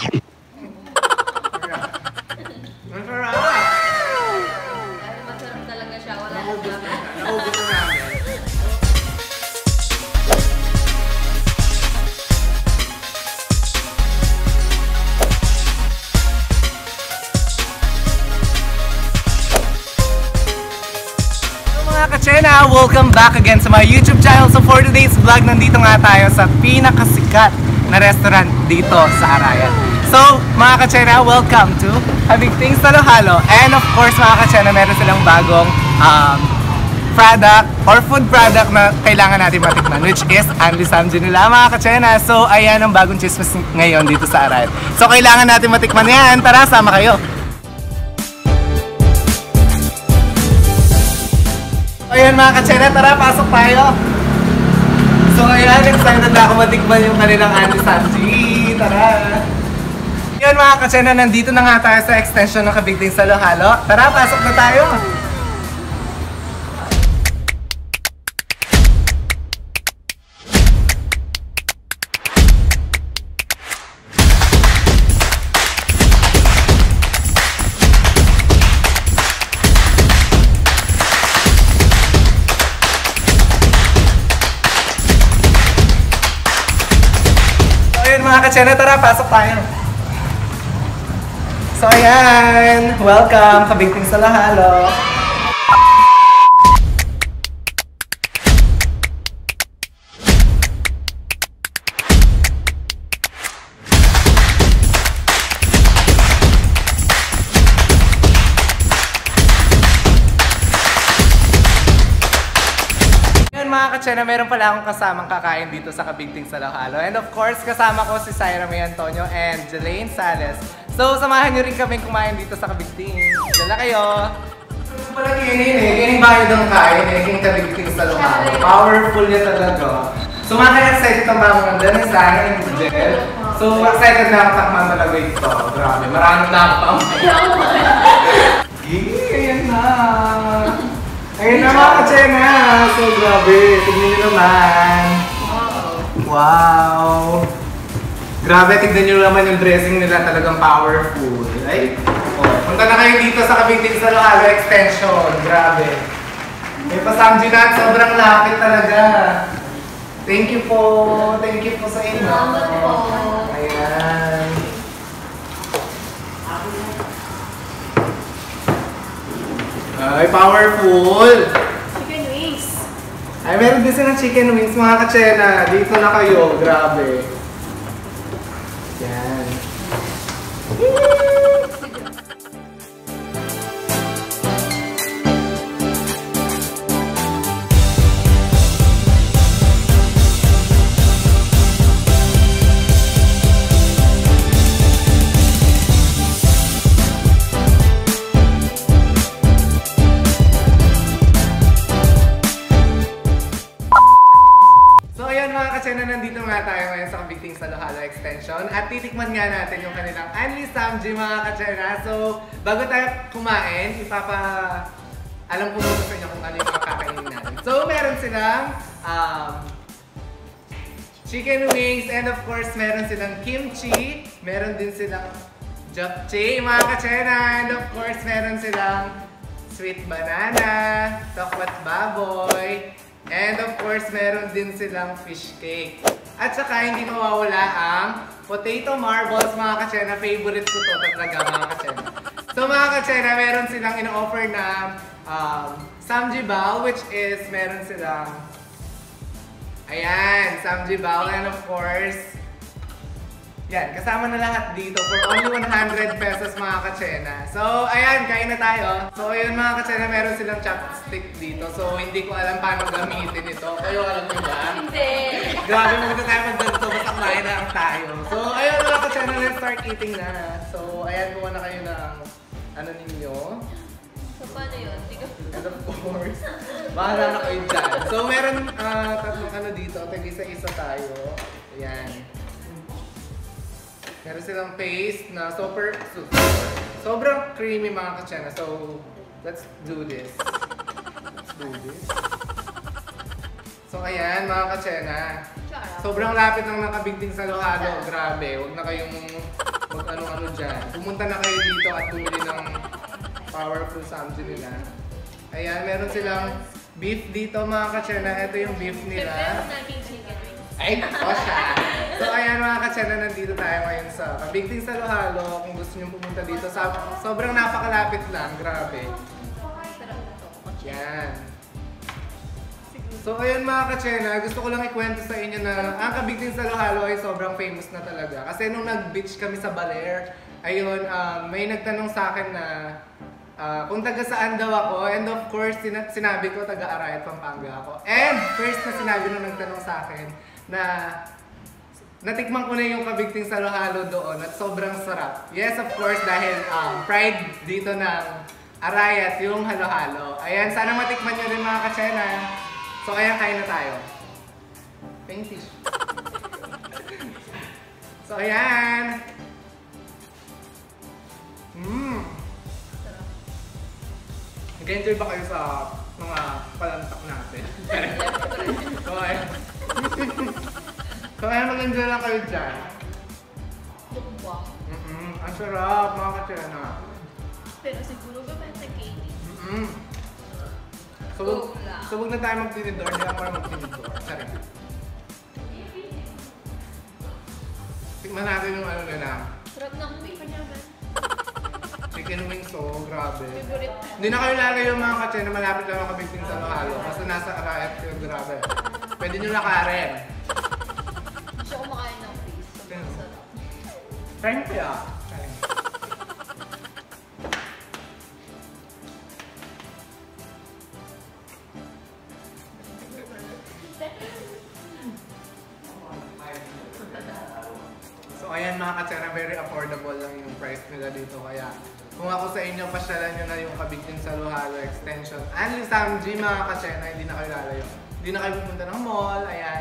Masarap! Masarap talaga kachena! Welcome back again sa my YouTube channel. So for today's vlog, nandito nga tayo sa pinakasikat na restaurant dito sa Arayan. So mga kachena, welcome to Having Things Halo And of course mga kachena, meron silang bagong um, product or food product na kailangan natin matikman which is Anli Samji nila mga kachena. So ayan ang bagong chismis ngayon dito sa Arayan. So kailangan natin matikman yan. Tara, sama kayo! Ayan mga katsena, tara, pasok tayo. So ngayon, excited na ako matikman yung kanilang Andy Sanji. Tara! Ayan mga katsena, nandito na nga tayo sa extension ng Kabigting sa Lohalo. Tara, pasok na tayo! So ayun mga katsena, tara, pasok tayo. So ayan, welcome, Kabigting sa mga katsena, meron pala akong kasamang kakain dito sa Kabigting sa Lohalo. And of course, kasama ko si Syra May Antonio and Jelaine Sales. So, samahan nyo rin kami kumain dito sa Kabigting. Dala kayo! Ito pala kinin eh. Kining bayo ng kain. Kining Kabigting sa Lohalo. Powerful niya talaga. So, mga excited ang mga mga dyan. Sa akin yung Jel. So, excited na ako takman talaga ito. Grabe, maraming na ako. Gigi, ayan na. Ayun na mga katsena. So grabe, tignan nyo naman. Wow. Grabe, tignan nyo naman yung dressing nila talagang powerful. Ay, oh, punta na kayo dito sa Kabigting sa Lohalo Extension. Grabe. May pasamji na at sobrang lapit talaga. Thank you po. Thank you po sa inyo. Salamat po. Ayan. Ay, powerful! Chicken wings. Ay, meron din silang chicken wings, mga katsena. Dito na kayo. Grabe. Yan. So natin yung kanilang Anli Samji mga katsena. So bago tayo kumain, ipapa... Alam ko muna sa inyo kung ano yung mga kakainin natin. So meron silang um, chicken wings and of course meron silang kimchi, meron din silang japchae mga katsena and of course meron silang sweet banana, chocolate baboy, and of course meron din silang fish cake. At saka hindi mawawala ang potato marbles mga katsena. Favorite ko to talaga mga katsena. So mga katsena, meron silang ino-offer na um, samjibao which is meron silang Ayan, samjibao and of course yan, kasama na lahat dito for only 100 pesos mga katsena. So, ayan, kain na tayo. So, ayun mga katsena, meron silang chopstick dito. So, hindi ko alam paano gamitin ito. Kayo alam nyo ba? Hindi. Grabe, maganda tayo magganto. Basta kumain na lang tayo. So, ayun mga katsena, let's start eating na. So, ayan, kuha na kayo ng ano ninyo. So, paano yun? And of course, bahala na kayo dyan. So, meron ah, tatlong ano dito. Tag isa-isa tayo. Ayan. Meron silang paste na super, super sobrang creamy mga katsena. So, let's do this. Let's do this. So, ayan mga. Charot. Sobrang lapit lang nakabigting sa Lohado. Grabe, huwag na kayong Huwag ano-ano dyan. Pumunta na kayo dito at bumili ng powerful samji nila. Ayan, meron silang beef dito mga katsena. Ito yung beef nila. Prepare natin chicken wings. Ay, nako siya. So ayan mga katsena, nandito tayo ngayon sa Kabigting sa Lohalo. Kung gusto nyo pumunta dito, sa, sobrang napakalapit lang. Grabe. Yan. So ayun mga katsena, gusto ko lang ikwento sa inyo na ang Kabigting sa Lohalo ay sobrang famous na talaga. Kasi nung nag-beach kami sa Baler, ayun, um, may nagtanong sa akin na ah, kung taga saan daw ako. And of course, sina- sinabi ko taga Arayat, Pampanga ako. And first na sinabi nung nagtanong sa akin na natikman ko na yung kabigting sa Lohalo doon at sobrang sarap. Yes, of course, dahil um, pride dito ng Arayat yung halo-halo. Ayan, sana matikman nyo rin mga katsena. So, ayan, kain na tayo. Pink fish. so, ayan. Mmm. Nag-enjoy ba kayo sa mga palantak natin? so, ayan. So, ayan, mag-enjoy lang kayo dyan. Bukbang. Mm-mm, ang sarap, mga katsena. Pero siguro gawin sa Katie. Mm-mm. So, wag, lang. so, wag na tayo magtinidor. Hindi ako marunong magtinidor. Sorry. Tingnan natin yung ano nila. Sarap ng beef niya, man. Chicken wings, oh, grabe. Favorite. Hindi na kayo lalayo mga katse na malapit lang ang kabigting sa Mahalo. Basta nasa kayo, grabe. Pwede nyo lakarin. Hindi Thank you. ah. So ayan mga katsena, very affordable lang yung price nila dito. Kaya kung ako sa inyo, pasyalan nyo na yung kabigtin sa Luhalo Extension. And yung Samji mga katsena, hindi na kayo lalayo. Hindi na kayo pupunta ng mall, ayan.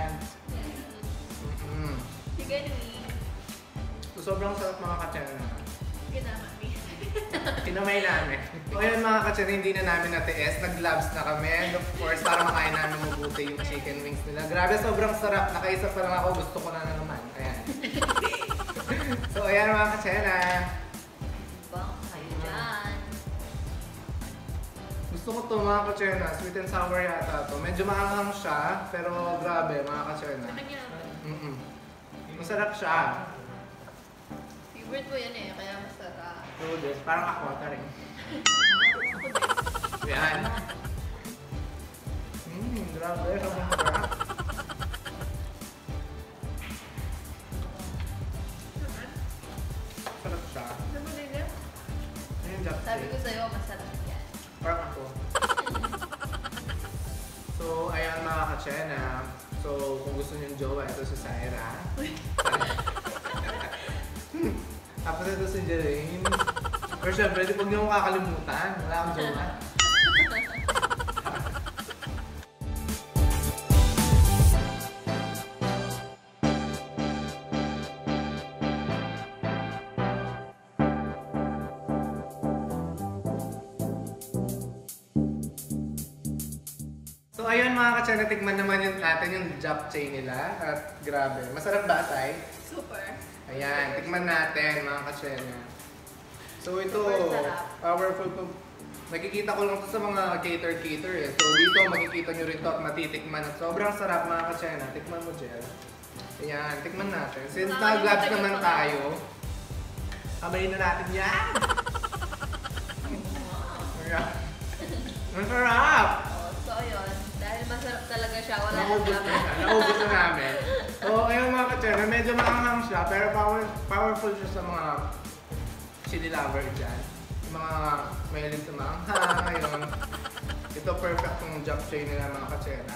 Sobrang sarap mga katsena. Sige na, mami. Kinamay namin. So ayan mga katsena, hindi na namin natiis. Nag-gloves na kami. And of course, para makain namin mabuti yung chicken wings nila. Grabe, sobrang sarap. Nakaisa pa lang ako, gusto ko na na naman. Ayan. so ayan mga katsena. Bang, kayo dyan. Gusto ko to mga katsena. Sweet and sour yata to. Medyo maanghang siya, pero grabe mga katsena. Ano niya? Mm-mm. Masarap siya. Favorite ko yan eh, kaya masarap. True this. Parang. Ako din. Yan. Mmm, grabe. Sobrang sarap. Sarap siya. Ano ba nila? Ano yung japchae? Sabi ko sa'yo, masarap yan. Parang ako. so, ayan mga katsena. So, kung gusto niyo yung jowa, ito si Syra. Hmm. Tapos ito si Jelaine. Pero syempre, di huwag niyo kakalimutan. Wala akong jowa. So ayun mga katsena, tikman naman yung natin yung japchae nila. At grabe, masarap ba asay? Ayan, tikman natin mga katsena. So ito, powerful to. Makikita ko lang to sa mga cater-cater eh. So dito, makikita nyo rin to at matitikman. At sobrang sarap mga katsena. Tikman mo, Jel. Ayan, tikman natin. Since yung naman tayo, kabayin na natin yan! Wow. Ayan. Ang sarap! Oh, so ayun, dahil masarap talaga siya, wala na siya. Naubos na namin. So, ayun mga katsena, medyo maanghang siya, pero power, powerful siya sa mga chili lover dyan. Yung mga mahilig sa maanghang, ayun. Ito perfect tong japchae nila mga katsena.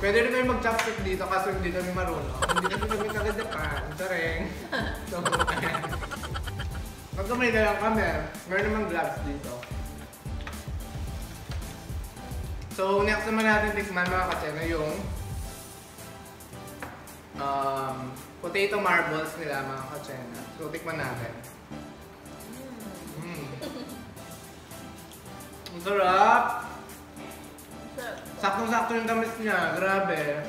Pwede rin kayo mag-chopstick dito kaso hindi kami marunong. Hindi kasi kami taga Japan. Sareng. So, ayan. Magkamay na lang kami. Meron namang gloves dito. So, next naman natin tikman mga katsena yung um, potato marbles nila mga katsena. So, tikman natin. Mm. Ang sarap! Sarap. Saktong-sakto yung tamis niya. Grabe.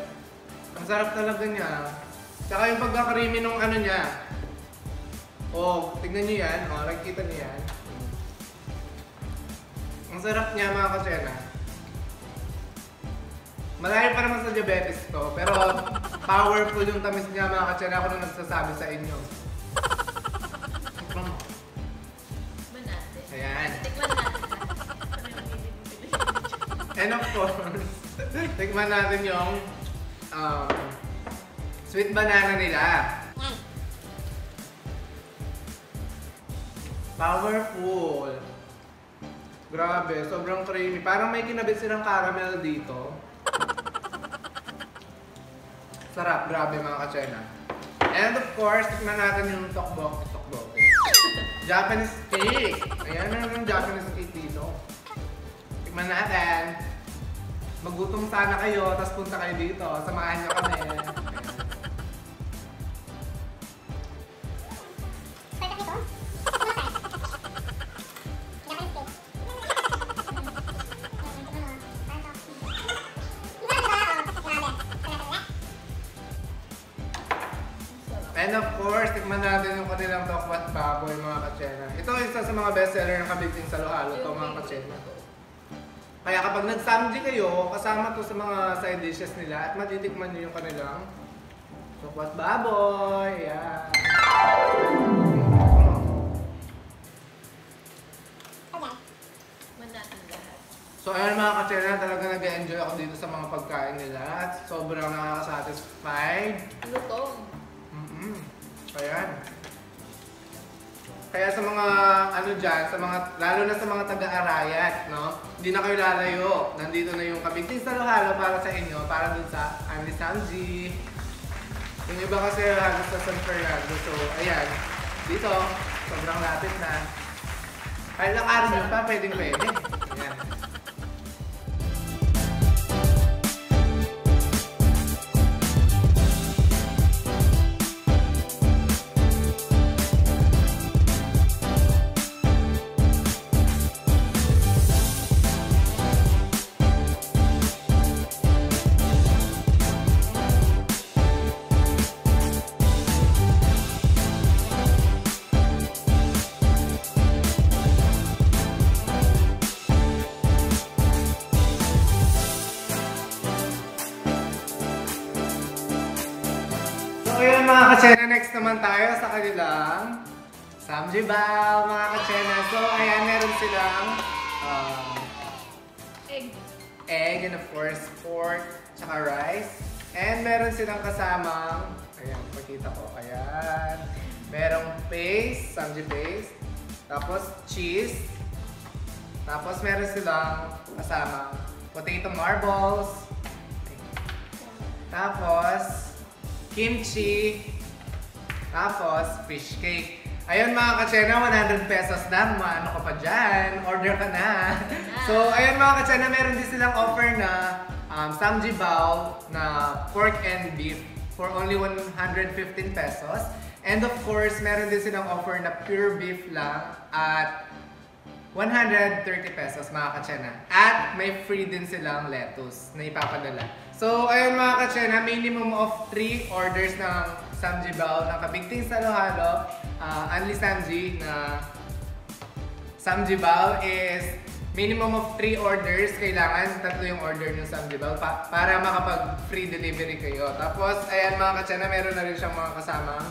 Ang Masarap talaga niya. Tsaka yung pagka-creamy nung ano niya. Oh, tignan niyo yan. Oh, nakikita niyo yan. Ang sarap niya mga katsena. Malayo pa naman sa diabetes to, pero powerful yung tamis niya mga katsena ako nung nagsasabi sa inyo. Tikman mo. Tikman natin. Ayan. Tikman natin. And of course, tikman natin yung um, sweet banana nila. Powerful. Grabe, sobrang creamy. Parang may kinabit silang caramel dito. Sarap, grabe mga katsena. And of course, tikman natin yung tokbok. Tokbok. Japanese cake. Ayan na yung Japanese cake dito. Tikman natin. Magutom sana kayo, tapos punta kayo dito. Samahan nyo kami. And of course, tikman natin yung kanilang tokwat baboy mga katsena. Ito isa sa mga bestseller ng Kabigting sa Lohalo to mga katsena. Kaya kapag nag-samji kayo, kasama to sa mga side dishes nila at matitikman nyo yung kanilang tokwat baboy. Lahat. So ayun mga katsena, talaga nag-enjoy ako dito sa mga pagkain nila at sobrang nakaka-satisfied. Lutong. Ayan. Kaya sa mga ano dyan, sa mga, lalo na sa mga taga-arayat, no? Hindi na kayo lalayo. Nandito na yung kabigting sa Lohalo para sa inyo, para dun sa Anli Samji. Yung iba kasi halos sa San Fernando. So, ayan. Dito, sobrang lapit na. Kahit lang araw nyo pa, pwedeng pwede. Mga katsena, next naman tayo sa kanilang Samjibao mga katsena. So ayan, meron silang um, Egg. egg and of course pork, tsaka rice. And meron silang kasamang, ayan, pakita ko, ayan. Merong paste, samji paste. Tapos cheese. Tapos meron silang kasamang potato marbles. Tapos kimchi. Tapos fish cake. Ayun mga katsena, 100 pesos lang. Maano ka pa dyan. Order ka na. so, ayun mga katsena, meron din silang offer na um, samji bao na pork and beef for only 115 pesos. And of course, meron din silang offer na pure beef lang at 130 pesos mga katsena. At may free din silang lettuce na ipapadala. So, ayun mga katsena, minimum of 3 orders ng Samji Bao ng Kabigting sa Lohalo. Uh, Anli Samji na Samji Bao is minimum of 3 orders. Kailangan tatlo yung order ng Samji Bao pa para makapag free delivery kayo. Tapos, ayan mga katsena, meron na rin siyang mga kasamang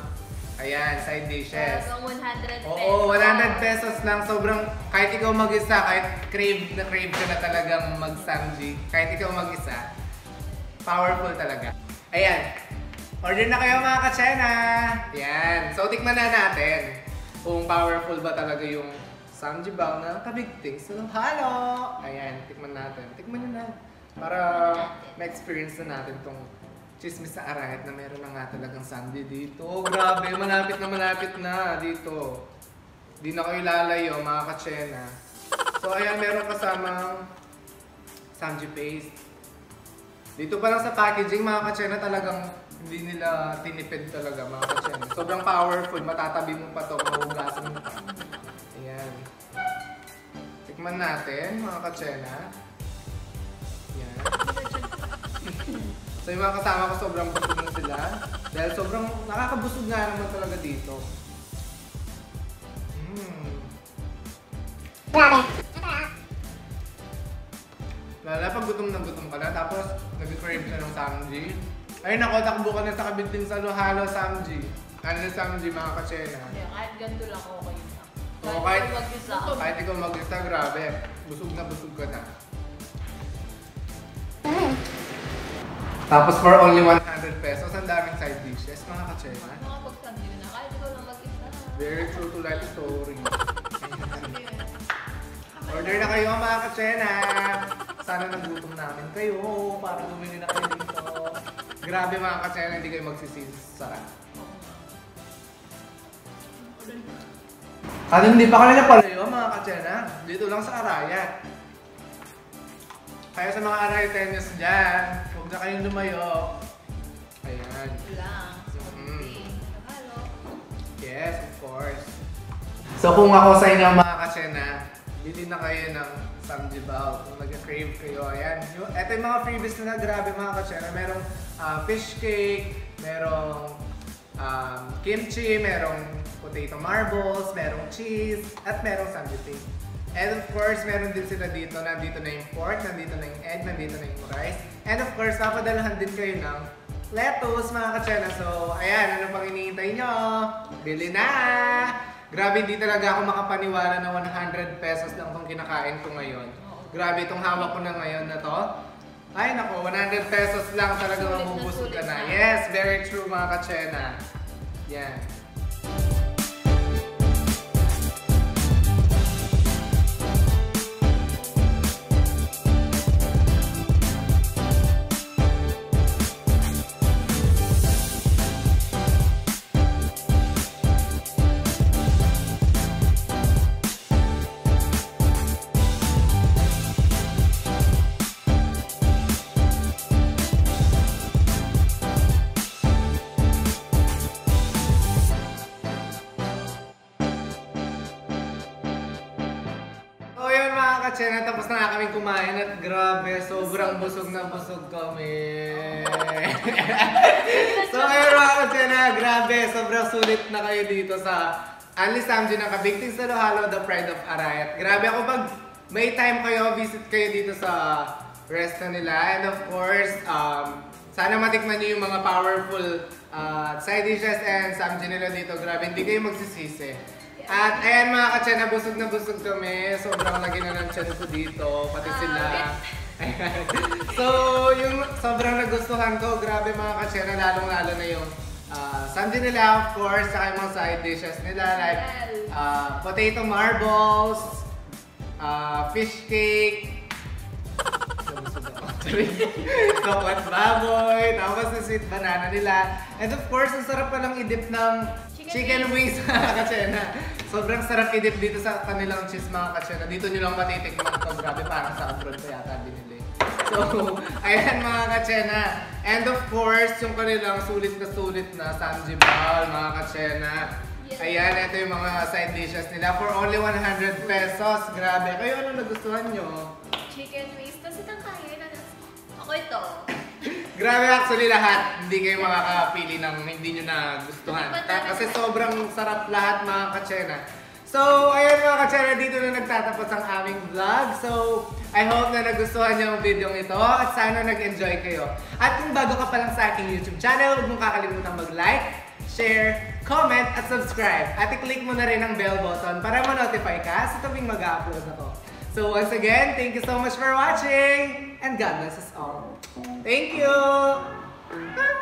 Ayan, side dishes. Talagang 100 pesos. Oo, 100 pesos lang. Sobrang, kahit ikaw mag-isa, kahit crave na crave ka na talagang mag-samji, kahit ikaw mag-isa, powerful talaga. Ayan. Order na kayo mga katsena. Ayan. So, tikman na natin kung powerful ba talaga yung samji bao na kabigting sa halo. Ayan, tikman natin. Tikman nyo na. Para ma-experience na natin tong chismis sa Arayat na meron na nga talagang Sunday dito. Grabe, malapit na malapit na dito. Di na kayo lalayo, mga katsena. So, ayan, meron kasamang Samji paste. Dito pa lang sa packaging, mga katsena, talagang hindi nila tinipid talaga, mga katsena. Sobrang powerful, matatabi mo pa to, mahugasan mo pa. Ayan. Tikman natin, mga katsena. Ayan. So yung mga kasama ko sobrang busog na sila. Dahil sobrang nakakabusog nga naman talaga dito. Mm. Lala pag gutom na gutom ka na, tapos nag-crave ka ng samji. Ay nako, takbo ka na sa kabinting sa halo samji. Ano na samji mga katsena? Hindi, kahit ganito lang okay na. Oo, kahit, ikaw mag-isa. kahit ikaw mag-isa, grabe. Busog na busog ka na. Tapos for only 100 pesos, ang daming side dishes, mga katsena. Makapag-sandi na, kahit ikaw lang mag-isa. Very true to life story. Order na kayo mga katsena! Sana nagutom namin kayo para bumili na kayo dito. Grabe mga katsena, hindi kayo magsisisi. Sarap. Ano hindi pa kanila palayo mga katsena? Dito lang sa Arayat. Kaya sa mga Arayatenios dyan, huwag na kayong lumayo. Ayan. Lang. Mm. Halo. Yes, of course. So kung ako sa inyo mga katsena, bili na kayo ng samjibao. Kung nag-crave kayo, ayan. Yung, ito yung mga freebies na grabe mga katsena. Merong ah, fish cake, merong um, kimchi, merong potato marbles, merong cheese, at merong samjiping. And of course, meron din sila dito. Nandito na yung pork, nandito na yung egg, nandito na yung rice. And of course, papadalahan din kayo ng lettuce mga katsena. So, ayan, ano pang iniintay nyo? Bili na! Grabe, hindi talaga ako makapaniwala na 100 pesos lang itong kinakain ko ngayon. Grabe, itong hawak ko na ngayon na to. Ay, nako, 100 pesos lang talaga mabubusog ka na. Yes, very true mga katsena. Yan. So kami kumain at grabe, sobrang busog na busog kami. so ngayon mga katsena, grabe, sobrang sulit na kayo dito sa Anli Samji ng Kabigting sa Lohalo, The Pride of Arayat. Grabe ako pag may time kayo, visit kayo dito sa resto nila. And of course, um, sana matikman niyo yung mga powerful uh, side dishes and samji nila dito. Grabe, hindi kayo magsisisi. At ayan mga katsena, busog na busog kami. Sobrang lagi na ng tiyan ko dito, pati sila. Ayan. so, yung sobrang nagustuhan ko, grabe mga katsena, lalong-lalo na yung uh, samji nila, of course, saka yung mga side dishes nila, like uh, potato marbles, uh, fish cake, Coconut baboy, tapos yung sweet banana nila. And of course, ang sarap palang idip ng Chicken wings mga katsena. Sobrang sarap idip dito sa kanilang cheese mga katsena. Dito nyo lang matitikman ito. Grabe, parang sa abroad pa yata binili. So, ayan mga katsena. And of course, yung kanilang sulit na sulit na samjibal mga katsena. Yes. Ayan, ito yung mga side dishes nila for only 100 pesos. Grabe. Kayo ano nagustuhan nyo? Chicken wings. Tapos itang kaya na Ako ito. Grabe actually lahat, hindi kayo makakapili ng hindi nyo Ta- talaga. Kasi sobrang sarap lahat mga katsena. So, ayan mga katsena, dito na nagtatapos ang aming vlog. So, I hope na nagustuhan niyo ang video ito at sana nag-enjoy kayo. At kung bago ka pa lang sa aking YouTube channel, huwag mong kakalimutan mag-like, share, comment, at subscribe. At i-click mo na rin ang bell button para ma-notify ka sa tuwing mag-upload na to. So once again, thank you so much for watching and God bless us all. Thank you!